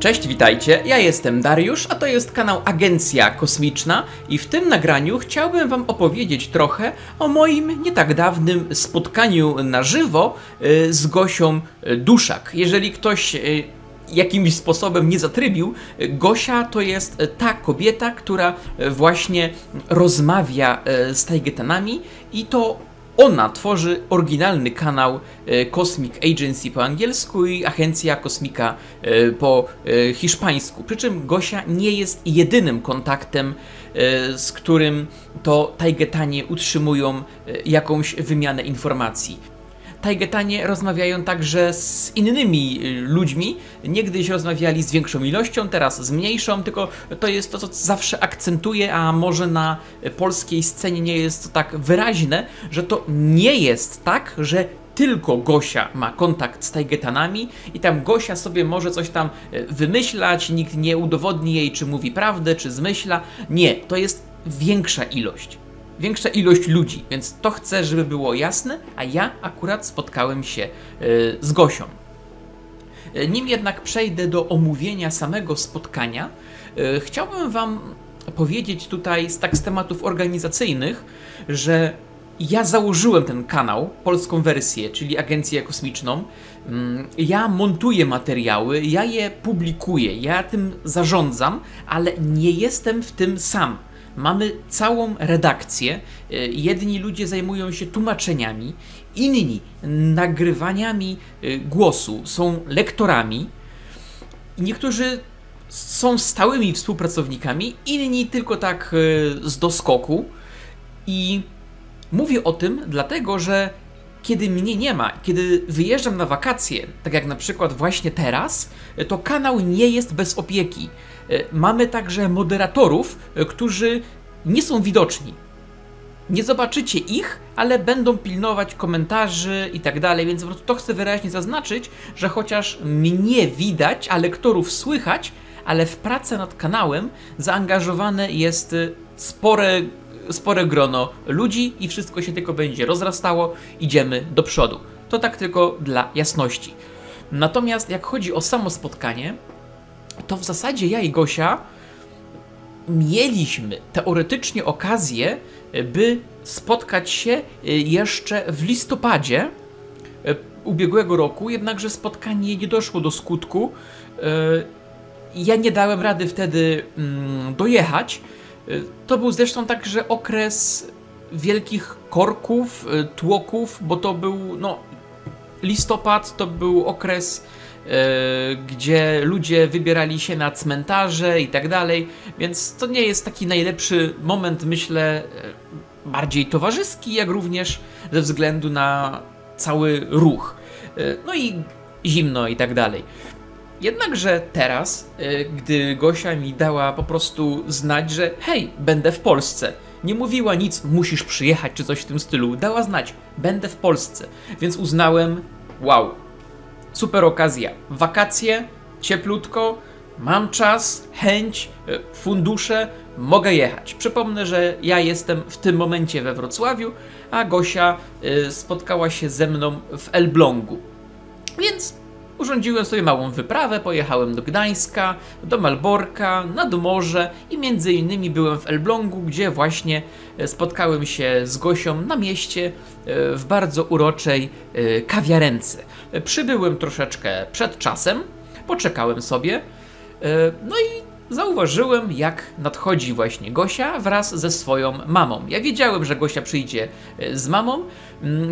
Cześć, witajcie. Ja jestem Dariusz, a to jest kanał Agencja Kosmiczna i w tym nagraniu chciałbym wam opowiedzieć trochę o moim nie tak dawnym spotkaniu na żywo y, z Gosią y, Duszak. Jeżeli ktoś y, jakimś sposobem nie zatrybił, Gosia to jest ta kobieta, która właśnie rozmawia z Tajgetanami i to ona tworzy oryginalny kanał e, Cosmic Agency po angielsku i Agencja Kosmika e, po e, hiszpańsku. Przy czym Gosia nie jest jedynym kontaktem, z którym to Tajgetanie utrzymują jakąś wymianę informacji. Tajgetanie rozmawiają także z innymi y, ludźmi. Niegdyś rozmawiali z większą ilością, teraz z mniejszą, tylko to jest to, co zawsze akcentuje, a może na polskiej scenie nie jest to tak wyraźne, że to nie jest tak, że tylko Gosia ma kontakt z Tajgetanami i tam Gosia sobie może coś tam e, wymyślać, nikt nie udowodni jej, czy mówi prawdę, czy zmyśla. Nie, to jest większa ilość większa ilość ludzi, więc to chcę, żeby było jasne, a ja akurat spotkałem się e, z Gosią. E, Nim jednak przejdę do omówienia samego spotkania, e, chciałbym Wam powiedzieć tutaj z tak z tematów organizacyjnych, że ja założyłem ten kanał, polską wersję, czyli agencję kosmiczną. Mm, Ja montuję materiały, ja je publikuję, ja tym zarządzam, ale nie jestem w tym sam. Mamy całą redakcję. Y, Jedni ludzie zajmują się tłumaczeniami, inni nagrywaniami y, głosu, są lektorami, niektórzy są stałymi współpracownikami, inni tylko tak y, z doskoku. I mówię o tym dlatego, że kiedy mnie nie ma, kiedy wyjeżdżam na wakacje, tak jak na przykład właśnie teraz, to kanał nie jest bez opieki. E, Mamy także moderatorów, e, którzy nie są widoczni. Nie zobaczycie ich, ale będą pilnować komentarzy i tak dalej, więc po prostu to chcę wyraźnie zaznaczyć, że chociaż mnie widać, a lektorów słychać, ale w pracę nad kanałem zaangażowane jest y, spore, spore grono ludzi i wszystko się tylko będzie rozrastało, idziemy do przodu. To tak tylko dla jasności. Natomiast jak chodzi o samo spotkanie, to w zasadzie ja i Gosia mieliśmy teoretycznie okazję, e, by spotkać się e, jeszcze w listopadzie e, ubiegłego roku, jednakże spotkanie nie doszło do skutku. Ja nie dałem rady wtedy mm, dojechać. To był zresztą także okres wielkich korków, e, tłoków, bo to był no, listopad, to był okres e, gdzie ludzie wybierali się na cmentarze i tak dalej, więc to nie jest taki najlepszy moment, myślę, e, bardziej towarzyski, jak również ze względu na cały ruch. No i zimno i tak dalej. Jednakże teraz, e, gdy Gosia mi dała po prostu znać, że hej, będę w Polsce. Nie mówiła nic, musisz przyjechać czy coś w tym stylu. Dała znać, będę w Polsce. Więc uznałem, wow, super okazja. Wakacje, cieplutko, mam czas, chęć, e, fundusze, mogę jechać. Przypomnę, że ja jestem w tym momencie we Wrocławiu, a Gosia e, spotkała się ze mną w Elblągu. Więc urządziłem sobie małą wyprawę, pojechałem do Gdańska, do Malborka, nad morze i między innymi byłem w Elblągu, gdzie właśnie e, spotkałem się z Gosią na mieście e, w bardzo uroczej e, kawiarence. Przybyłem troszeczkę przed czasem, poczekałem sobie, no i zauważyłem, jak nadchodzi właśnie Gosia wraz ze swoją mamą. Ja wiedziałem, że Gosia przyjdzie z mamą,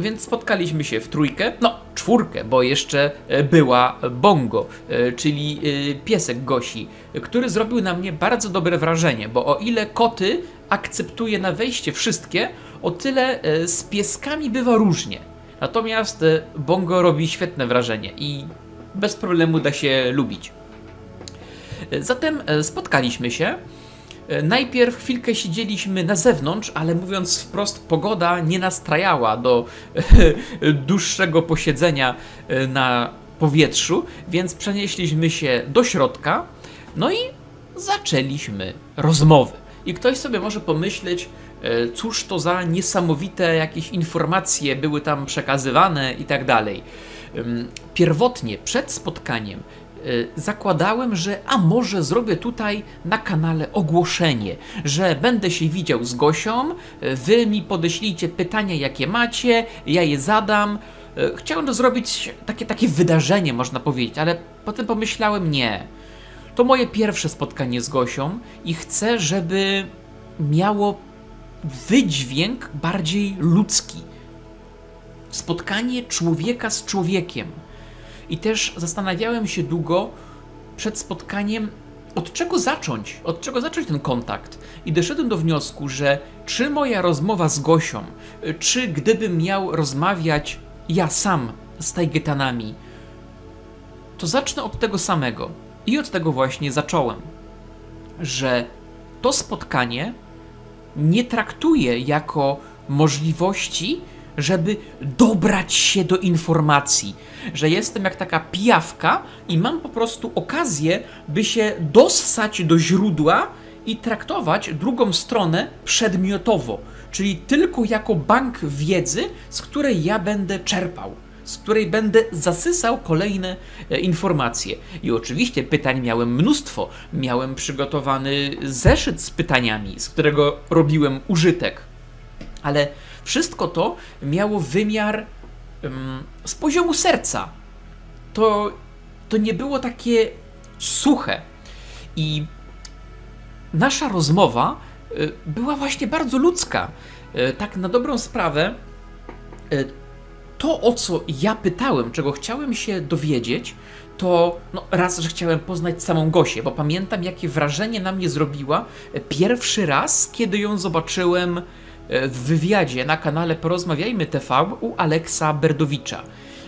więc spotkaliśmy się w trójkę, no czwórkę, bo jeszcze e, była Bongo, e, czyli e, piesek Gosi, który zrobił na mnie bardzo dobre wrażenie, bo o ile koty akceptuje na wejście wszystkie, o tyle z pieskami bywa różnie. Natomiast Bongo robi świetne wrażenie i bez problemu da się lubić. Zatem spotkaliśmy się. E, Najpierw chwilkę siedzieliśmy na zewnątrz, ale mówiąc wprost, pogoda nie nastrajała do e, dłuższego posiedzenia e, na powietrzu, więc przenieśliśmy się do środka, no i zaczęliśmy rozmowy. I ktoś sobie może pomyśleć, cóż to za niesamowite jakieś informacje były tam przekazywane i tak dalej. Pierwotnie, przed spotkaniem, zakładałem, że a może zrobię tutaj na kanale ogłoszenie, że będę się widział z Gosią, y, wy mi podeślijcie pytania jakie macie, ja je zadam. Y, Chciałem to zrobić takie, takie wydarzenie, można powiedzieć, ale potem pomyślałem nie. To moje pierwsze spotkanie z Gosią i chcę, żeby miało wydźwięk bardziej ludzki. Spotkanie człowieka z człowiekiem. I też zastanawiałem się długo przed spotkaniem, od czego zacząć, od czego zacząć ten kontakt. I doszedłem do wniosku, że czy moja rozmowa z Gosią, czy gdybym miał rozmawiać ja sam z Tajgetanami, to zacznę od tego samego. I od tego właśnie zacząłem, że to spotkanie nie traktuję jako możliwości, żeby dobrać się do informacji, że jestem jak taka pijawka i mam po prostu okazję, by się dossać do źródła i traktować drugą stronę przedmiotowo, czyli tylko jako bank wiedzy, z której ja będę czerpał z której będę zasysał kolejne e, informacje. I oczywiście pytań miałem mnóstwo. Miałem przygotowany zeszyt z pytaniami, z którego robiłem użytek. Ale wszystko to miało wymiar um, z poziomu serca. To, to nie było takie suche. I nasza rozmowa y, była właśnie bardzo ludzka. Y, tak na dobrą sprawę, y, to, o co ja pytałem, czego chciałem się dowiedzieć, to no, raz, że chciałem poznać samą Gosię, bo pamiętam, jakie wrażenie na mnie zrobiła pierwszy raz, kiedy ją zobaczyłem w wywiadzie na kanale Porozmawiajmy TV u Aleksa Berdowicza.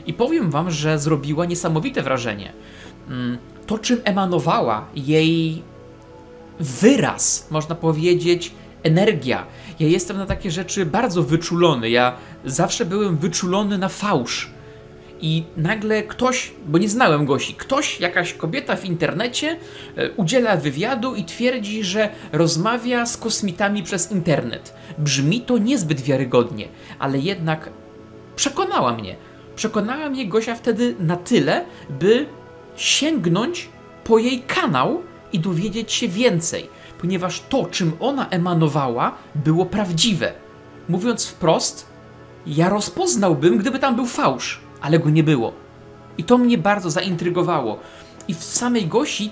I powiem wam, że zrobiła niesamowite wrażenie. Mm, to, czym emanowała jej wyraz, można powiedzieć, energia. Ja jestem na takie rzeczy bardzo wyczulony. Ja zawsze byłem wyczulony na fałsz. I nagle ktoś, bo nie znałem Gosi, ktoś, jakaś kobieta w internecie e, udziela wywiadu i twierdzi, że rozmawia z kosmitami przez internet. Brzmi to niezbyt wiarygodnie, ale jednak przekonała mnie. Przekonała mnie Gosia wtedy na tyle, by sięgnąć po jej kanał i dowiedzieć się więcej, ponieważ to, czym ona emanowała, było prawdziwe. Mówiąc wprost, ja rozpoznałbym, gdyby tam był fałsz, ale go nie było. I to mnie bardzo zaintrygowało. I w samej Gosi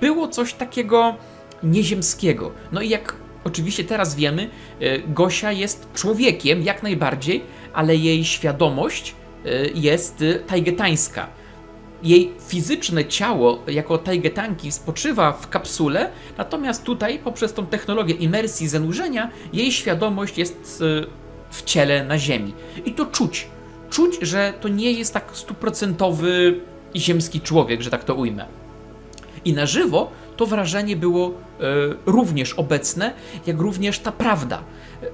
było coś takiego nieziemskiego. No i jak oczywiście teraz wiemy, e, Gosia jest człowiekiem jak najbardziej, ale jej świadomość e, jest e, tajgetańska jej fizyczne ciało jako Taigetanki spoczywa w kapsule, natomiast tutaj poprzez tą technologię imersji zanurzenia jej świadomość jest w ciele na ziemi. I to czuć. Czuć, że to nie jest tak stuprocentowy ziemski człowiek, że tak to ujmę. I na żywo to wrażenie było e, również obecne, jak również ta prawda.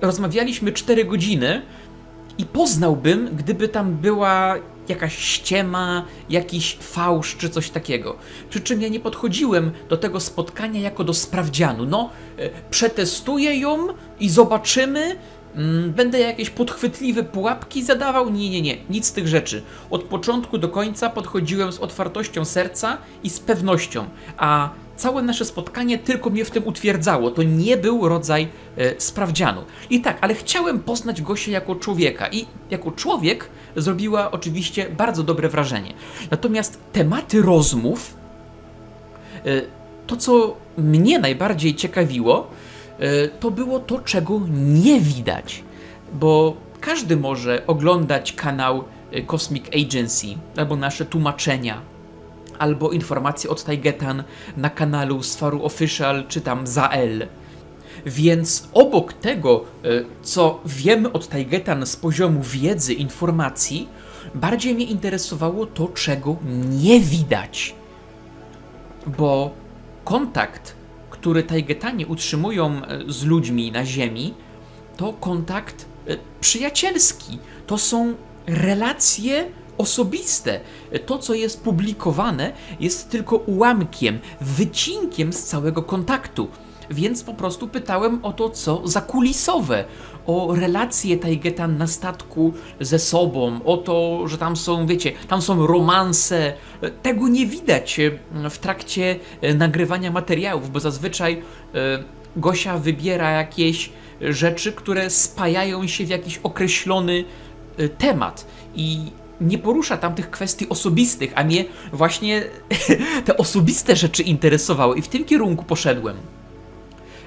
Rozmawialiśmy 4 godziny i poznałbym, gdyby tam była jakaś ściema, jakiś fałsz czy coś takiego. Przy czym ja nie podchodziłem do tego spotkania jako do sprawdzianu. No, e, przetestuję ją i zobaczymy. Mm, będę jakieś podchwytliwe pułapki zadawał? Nie, nie, nie, nic z tych rzeczy. Od początku do końca podchodziłem z otwartością serca i z pewnością, a całe nasze spotkanie tylko mnie w tym utwierdzało. To nie był rodzaj e, sprawdzianu. I tak, ale chciałem poznać Gosię jako człowieka i jako człowiek zrobiła oczywiście bardzo dobre wrażenie. Natomiast tematy rozmów, e, to co mnie najbardziej ciekawiło, to było to, czego nie widać. Bo każdy może oglądać kanał e, Cosmic Agency albo nasze tłumaczenia albo informacje od Taigetan na kanalu Sfaru Official czy tam Zael. Więc obok tego, e, co wiemy od Taigetan z poziomu wiedzy, informacji, bardziej mnie interesowało to, czego nie widać. Bo kontakt, który Taigetanie utrzymują e, z ludźmi na Ziemi, to kontakt e, przyjacielski. To są relacje osobiste. To, co jest publikowane, jest tylko ułamkiem, wycinkiem z całego kontaktu. więc po prostu pytałem o to, co zakulisowe, o relacje Tajgetan na statku ze sobą, o to, że tam są, wiecie, tam są romanse. Tego nie widać e, w trakcie e, nagrywania materiałów, bo zazwyczaj e, Gosia wybiera jakieś rzeczy, które spajają się w jakiś określony temat i nie porusza tam tych kwestii osobistych, a mnie właśnie te osobiste rzeczy interesowały i w tym kierunku poszedłem.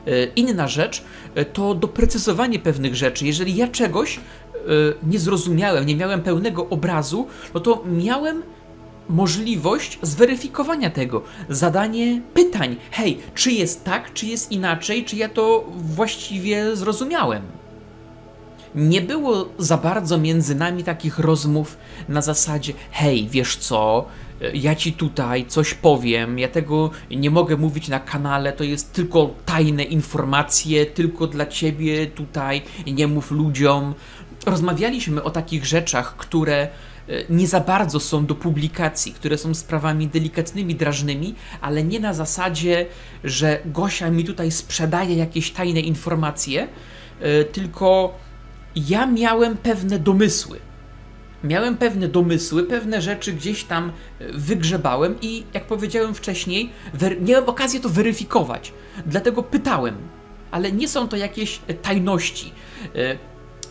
E, inna rzecz e, to doprecyzowanie pewnych rzeczy. Jeżeli ja czegoś e, nie zrozumiałem, nie miałem pełnego obrazu, no to miałem możliwość zweryfikowania tego, zadanie pytań. Hej, czy jest tak, czy jest inaczej, czy ja to właściwie zrozumiałem? nie było za bardzo między nami takich rozmów na zasadzie: hej, wiesz co, ja ci tutaj coś powiem, ja tego nie mogę mówić na kanale, to jest tylko tajne informacje, tylko dla ciebie tutaj, nie mów ludziom. Rozmawialiśmy o takich rzeczach, które e, nie za bardzo są do publikacji, które są sprawami delikatnymi, drażnymi, ale nie na zasadzie, że Gosia mi tutaj sprzedaje jakieś tajne informacje, e, tylko ja miałem pewne domysły. Miałem pewne domysły, pewne rzeczy gdzieś tam e, wygrzebałem i jak powiedziałem wcześniej, miałem okazję to weryfikować. Dlatego pytałem, ale nie są to jakieś e, tajności. E,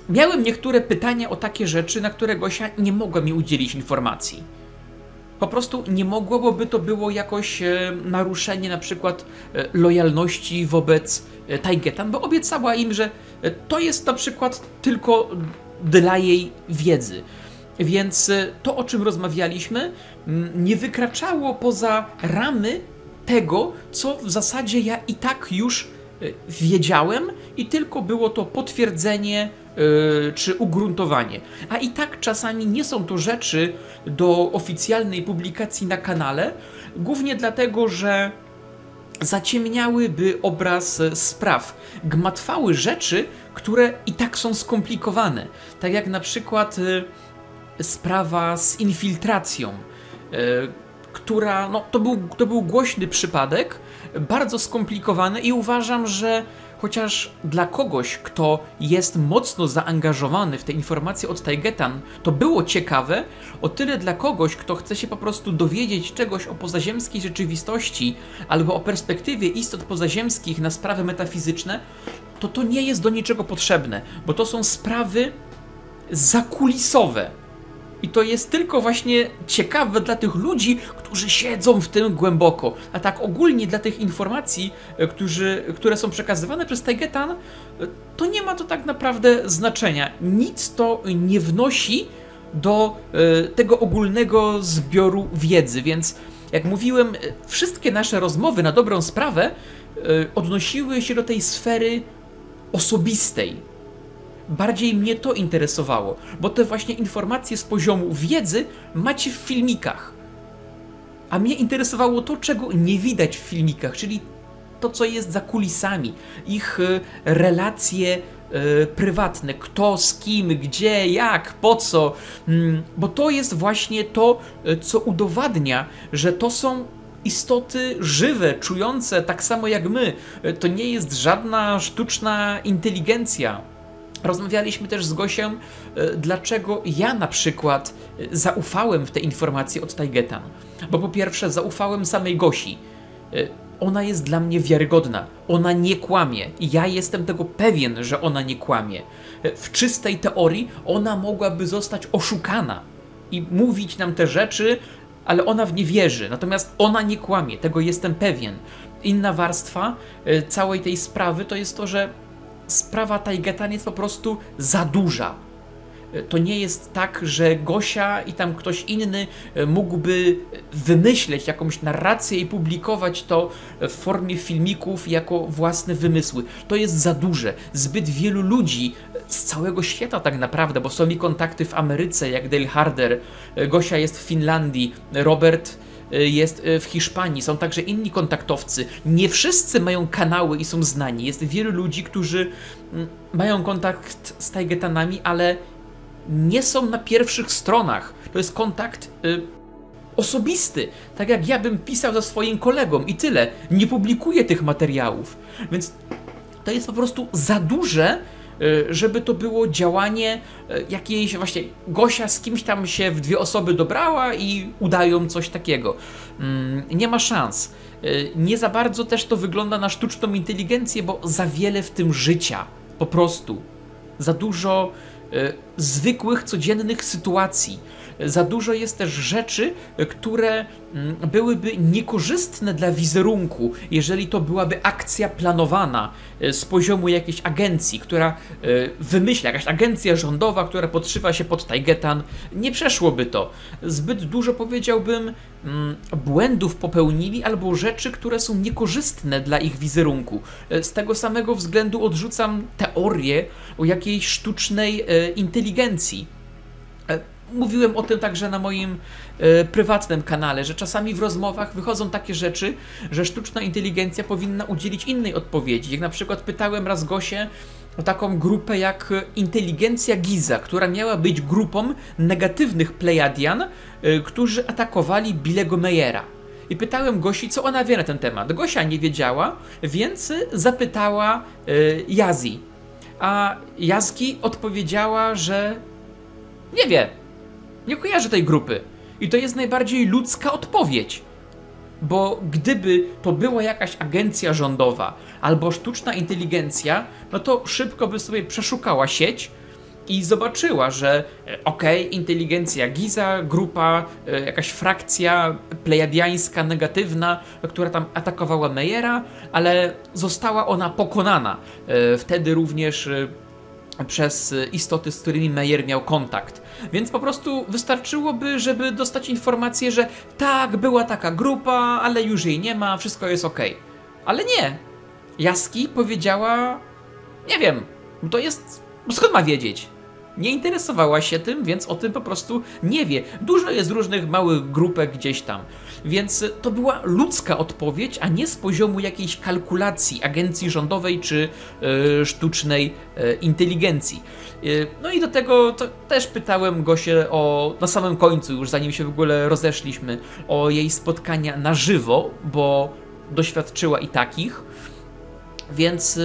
miałem niektóre pytania o takie rzeczy, na które Gosia nie mogła mi udzielić informacji. Po prostu nie mogło, bo by to było jakoś naruszenie na przykład lojalności wobec Taigetan, bo obiecała im, że to jest na przykład tylko dla jej wiedzy. Więc e, to, o czym rozmawialiśmy, nie wykraczało poza ramy tego, co w zasadzie ja i tak już e, wiedziałem, i tylko było to potwierdzenie yy, czy ugruntowanie. A i tak czasami nie są to rzeczy do oficjalnej publikacji na kanale, głównie dlatego, że zaciemniałyby obraz spraw, gmatwały rzeczy, które i tak są skomplikowane. Tak jak na przykład sprawa z infiltracją, y, która, no to był, to był głośny przypadek, bardzo skomplikowany i uważam, że Chociaż dla kogoś, kto jest mocno zaangażowany w te informacje od Taigetan, to było ciekawe, o tyle dla kogoś, kto chce się po prostu dowiedzieć czegoś o pozaziemskiej rzeczywistości albo o perspektywie istot pozaziemskich na sprawy metafizyczne, to to nie jest do niczego potrzebne, bo to są sprawy zakulisowe i to jest tylko właśnie ciekawe dla tych ludzi, którzy siedzą w tym głęboko. A tak ogólnie dla tych informacji, e, którzy, które są przekazywane przez Taigetan, e, to nie ma to tak naprawdę znaczenia. Nic to nie wnosi do e, tego ogólnego zbioru wiedzy, więc jak mówiłem, wszystkie nasze rozmowy na dobrą sprawę odnosiły się do tej sfery osobistej, bardziej mnie to interesowało, bo te właśnie informacje z poziomu wiedzy macie w filmikach. A mnie interesowało to, czego nie widać w filmikach, czyli to, co jest za kulisami, ich e, relacje e, prywatne, kto z kim, gdzie, jak, po co, mm, bo to jest właśnie to, e, co udowadnia, że to są istoty żywe, czujące tak samo jak my. To nie jest żadna sztuczna inteligencja. Rozmawialiśmy też z Gosiem, e, dlaczego ja na przykład e, zaufałem w te informacje od Taigetan. Bo po pierwsze, zaufałem samej Gosi. E, ona jest dla mnie wiarygodna. Ona nie kłamie. Ja jestem tego pewien, że ona nie kłamie. W czystej teorii ona mogłaby zostać oszukana i mówić nam te rzeczy, ale ona w nie wierzy. Natomiast ona nie kłamie, tego jestem pewien. Inna warstwa całej tej sprawy to jest to, że sprawa Tajgetan jest po prostu za duża. To nie jest tak, że Gosia i tam ktoś inny e, mógłby wymyśleć jakąś narrację i publikować to w formie filmików jako własne wymysły. To jest za duże. Zbyt wielu ludzi z całego świata tak naprawdę, bo są mi kontakty w Ameryce, jak Dale Harder, e, Gosia jest w Finlandii, Robert jest y, w Hiszpanii, są także inni kontaktowcy. Nie wszyscy mają kanały i są znani. Jest wielu ludzi, którzy mm, mają kontakt z Taigetanami, ale nie są na pierwszych stronach. To jest kontakt y, osobisty, tak jak ja bym pisał ze swoim kolegą i tyle. Nie publikuję tych materiałów. Więc to jest po prostu za duże, y, żeby to było działanie y, jakiejś właśnie Gosia z kimś tam się w dwie osoby dobrała i udają coś takiego. Mm, nie ma szans. Y, nie za bardzo też to wygląda na sztuczną inteligencję, bo za wiele w tym życia. Po prostu. Za dużo zwykłych, codziennych sytuacji za dużo jest też rzeczy, które mm, byłyby niekorzystne dla wizerunku, jeżeli to byłaby akcja planowana e, z poziomu jakiejś agencji, która e, wymyśla, jakaś agencja rządowa, która podszywa się pod Taigetan. Nie przeszłoby to. Zbyt dużo powiedziałbym mm, błędów popełnili albo rzeczy, które są niekorzystne dla ich wizerunku. E, z tego samego względu odrzucam teorię o jakiejś sztucznej inteligencji mówiłem o tym także na moim e, prywatnym kanale, że czasami w rozmowach wychodzą takie rzeczy, że sztuczna inteligencja powinna udzielić innej odpowiedzi. Jak na przykład pytałem raz Gosię o taką grupę jak Inteligencja Giza, która miała być grupą negatywnych Plejadian, e, którzy atakowali Billego Meyera. I pytałem Gosi, co ona wie na ten temat. Gosia nie wiedziała, więc zapytała e, Jazi. A Jazki odpowiedziała, że nie wie, nie kojarzę tej grupy. I to jest najbardziej ludzka odpowiedź. Bo gdyby to była jakaś agencja rządowa albo sztuczna inteligencja, no to szybko by sobie przeszukała sieć i zobaczyła, że e, okej, okay, inteligencja Giza, grupa, e, jakaś frakcja plejadiańska, negatywna, która tam atakowała Meyera, ale została ona pokonana. E, wtedy również przez istoty, z którymi Meyer miał kontakt. Więc po prostu wystarczyłoby, żeby dostać informację, że tak, była taka grupa, ale już jej nie ma, wszystko jest ok. Ale nie. Jaski powiedziała, nie wiem, to jest. Skąd ma wiedzieć? Nie interesowała się tym, więc o tym po prostu nie wie. Dużo jest różnych małych grupek gdzieś tam. Więc to była ludzka odpowiedź, a nie z poziomu jakiejś kalkulacji agencji rządowej czy y, sztucznej y, inteligencji. Y, no i do tego też pytałem Gosię o, na samym końcu, już zanim się w ogóle rozeszliśmy, o jej spotkania na żywo, bo doświadczyła i takich. Więc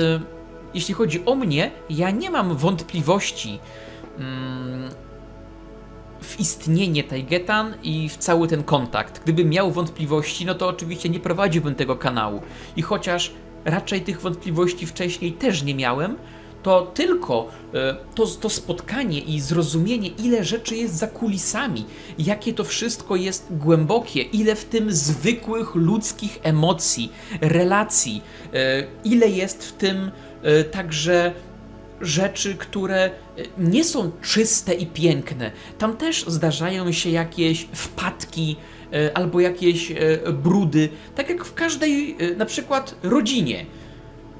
jeśli chodzi o mnie, ja nie mam wątpliwości, w istnienie Taigetan i w cały ten kontakt. Gdybym miał wątpliwości, no to oczywiście nie prowadziłbym tego kanału. I chociaż raczej tych wątpliwości wcześniej też nie miałem, to tylko e, to, to spotkanie i zrozumienie, ile rzeczy jest za kulisami, jakie to wszystko jest głębokie, ile w tym zwykłych ludzkich emocji, relacji, e, ile jest w tym e, także rzeczy, które e, nie są czyste i piękne. Tam też zdarzają się jakieś wpadki e, albo jakieś e, brudy, tak jak w każdej na przykład rodzinie.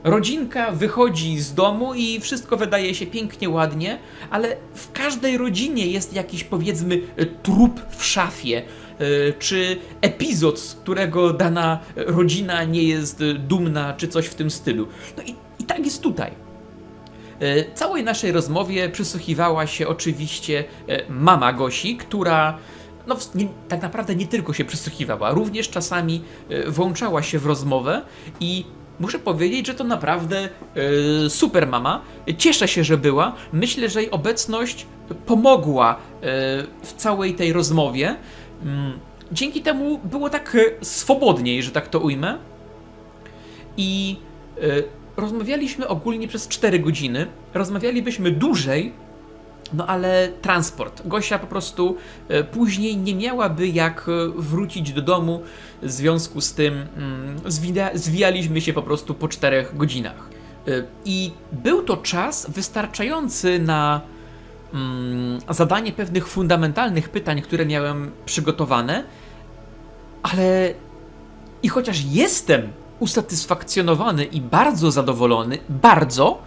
Rodzinka wychodzi z domu i wszystko wydaje się pięknie, ładnie, ale w każdej rodzinie jest jakiś powiedzmy trup w szafie, czy epizod, z którego dana rodzina nie jest dumna, czy coś w tym stylu. No i, i tak jest tutaj. E, całej naszej rozmowie przysłuchiwała się oczywiście e, mama Gosi, która no, nie, tak naprawdę nie tylko się przysłuchiwała, również czasami e, włączała się w rozmowę i muszę powiedzieć, że to naprawdę super mama. Cieszę się, że była. Myślę, że jej obecność pomogła w całej tej rozmowie. Mm, dzięki temu było tak swobodniej, że tak to ujmę. I rozmawialiśmy ogólnie przez 4 godziny. Rozmawialibyśmy dłużej, no ale transport. Gosia po prostu e, później nie miałaby jak e, wrócić do domu, w związku z tym mm, zwija, zwijaliśmy się po prostu po 4 godzinach. E, I był to czas wystarczający na mm, zadanie pewnych fundamentalnych pytań, które miałem przygotowane, ale i chociaż jestem usatysfakcjonowany i bardzo zadowolony, bardzo,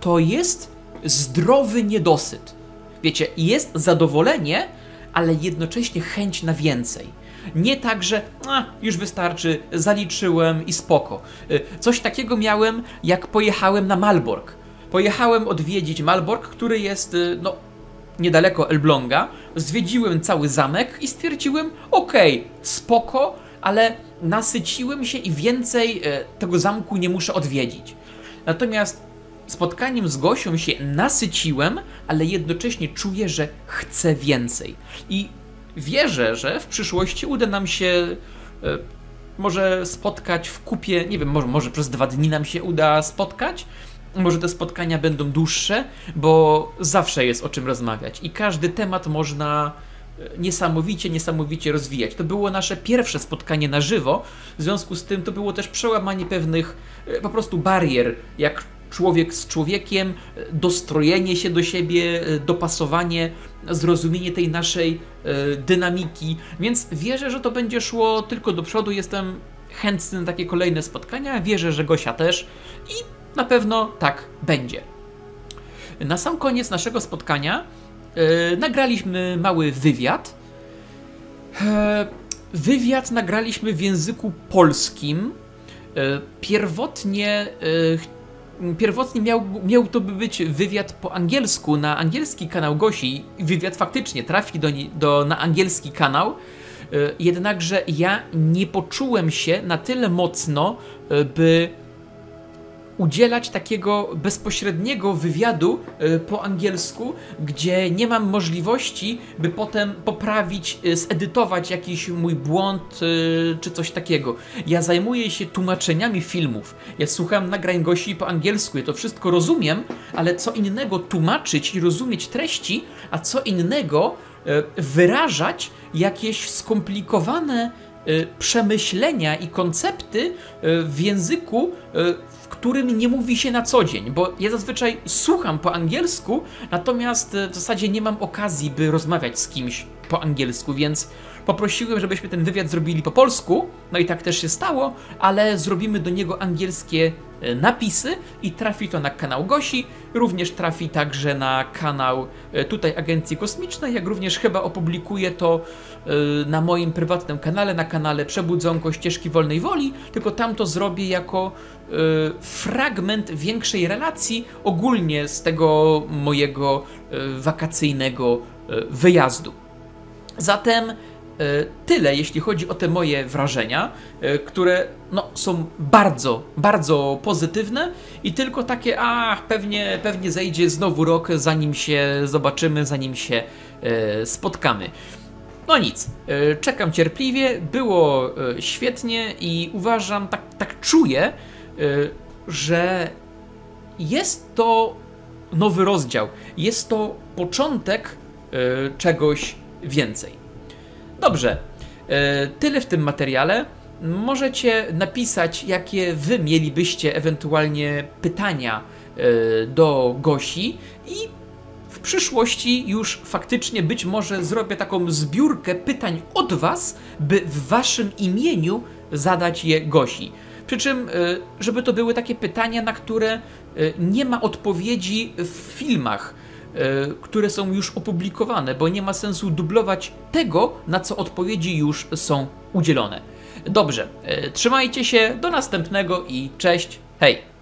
to jest zdrowy niedosyt. Wiecie, jest zadowolenie, ale jednocześnie chęć na więcej. Nie tak, że a, już wystarczy, zaliczyłem i spoko. Y, coś takiego miałem, jak pojechałem na Malbork. Pojechałem odwiedzić Malbork, który jest, y, no, niedaleko Elbląga, zwiedziłem cały zamek i stwierdziłem, okej, spoko, ale nasyciłem się i więcej e, tego zamku nie muszę odwiedzić. Natomiast spotkaniem z Gosią się nasyciłem, ale jednocześnie czuję, że chcę więcej. I wierzę, że w przyszłości uda nam się e, może spotkać w kupie, nie wiem, może, może przez dwa dni nam się uda spotkać. Może te spotkania będą dłuższe, bo zawsze jest o czym rozmawiać i każdy temat można niesamowicie, niesamowicie rozwijać. To było nasze pierwsze spotkanie na żywo, w związku z tym to było też przełamanie pewnych e, po prostu barier, jak człowiek z człowiekiem, e, dostrojenie się do siebie, dopasowanie, zrozumienie tej naszej dynamiki, więc wierzę, że to będzie szło tylko do przodu. Jestem chętny na takie kolejne spotkania, wierzę, że Gosia też i na pewno tak będzie. Na sam koniec naszego spotkania nagraliśmy mały wywiad. Yy, wywiad nagraliśmy w języku polskim. Yy, pierwotnie pierwotnie miał, miał to by być wywiad po angielsku na angielski kanał Gosi. Wywiad faktycznie trafi do, do, na angielski kanał. Jednakże ja nie poczułem się na tyle mocno, by udzielać takiego bezpośredniego wywiadu y, po angielsku, gdzie nie mam możliwości, by potem poprawić, y, zedytować jakiś mój błąd y, czy coś takiego. Ja zajmuję się tłumaczeniami filmów. Ja słucham nagrań gości po angielsku, ja to wszystko rozumiem, ale co innego tłumaczyć i rozumieć treści, a co innego wyrażać jakieś skomplikowane przemyślenia i koncepty w języku, którym nie mówi się na co dzień, bo ja zazwyczaj słucham po angielsku, natomiast e, w zasadzie nie mam okazji, by rozmawiać z kimś po angielsku, więc poprosiłem, żebyśmy ten wywiad zrobili po polsku, no i tak też się stało, ale zrobimy do niego angielskie e, napisy i trafi to na kanał Gosi, również trafi także na kanał e, tutaj Agencji Kosmicznej, jak również chyba opublikuję to na moim prywatnym kanale, na kanale Przebudzonko Ścieżki Wolnej Woli, tylko tam to zrobię jako fragment większej relacji ogólnie z tego mojego y, wakacyjnego y, wyjazdu. Zatem tyle, jeśli chodzi o te moje wrażenia, które no, są bardzo, bardzo pozytywne i tylko takie, a pewnie, pewnie zejdzie znowu rok, zanim się zobaczymy, zanim się spotkamy. No nic, czekam cierpliwie, było świetnie i uważam, tak, tak czuję, Y, że jest to nowy rozdział, jest to początek y, czegoś więcej. Dobrze, y, tyle w tym materiale. Możecie napisać, jakie wy mielibyście ewentualnie pytania do Gosi i w przyszłości już faktycznie być może zrobię taką zbiórkę pytań od was, by w waszym imieniu zadać je Gosi. Przy czym, y, żeby to były takie pytania, na które y, nie ma odpowiedzi w filmach, y, które są już opublikowane, bo nie ma sensu dublować tego, na co odpowiedzi już są udzielone. Dobrze, trzymajcie się, do następnego i cześć, hej!